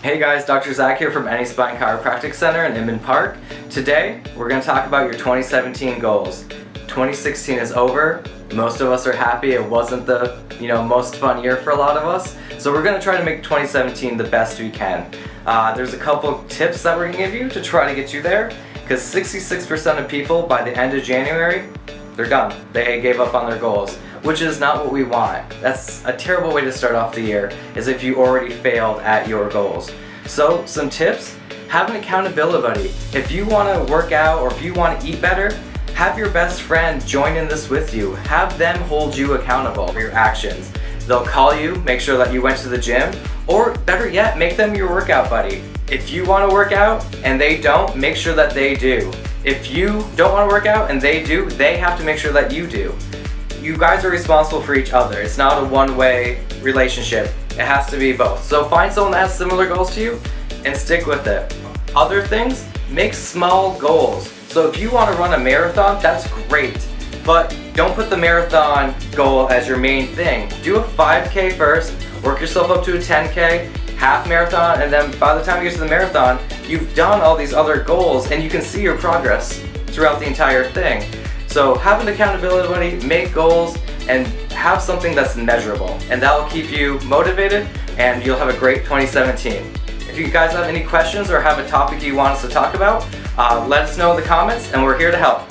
Hey guys, Dr. Zach here from Any Spine Chiropractic Center in Inman Park. Today, we're going to talk about your 2017 goals. 2016 is over. Most of us are happy it wasn't the you know most fun year for a lot of us. So we're going to try to make 2017 the best we can. Uh, there's a couple tips that we're going to give you to try to get you there because 66% of people by the end of January, they're done. They gave up on their goals which is not what we want. That's a terrible way to start off the year, is if you already failed at your goals. So, some tips, have an accountability buddy. If you want to work out or if you want to eat better, have your best friend join in this with you. Have them hold you accountable for your actions. They'll call you, make sure that you went to the gym, or better yet, make them your workout buddy. If you want to work out and they don't, make sure that they do. If you don't want to work out and they do, they have to make sure that you do you guys are responsible for each other. It's not a one-way relationship. It has to be both. So find someone that has similar goals to you and stick with it. Other things, make small goals. So if you want to run a marathon, that's great. But don't put the marathon goal as your main thing. Do a 5K first, work yourself up to a 10K, half marathon, and then by the time you get to the marathon, you've done all these other goals and you can see your progress throughout the entire thing. So have an accountability buddy, make goals, and have something that's measurable. And that will keep you motivated and you'll have a great 2017. If you guys have any questions or have a topic you want us to talk about, uh, let us know in the comments and we're here to help.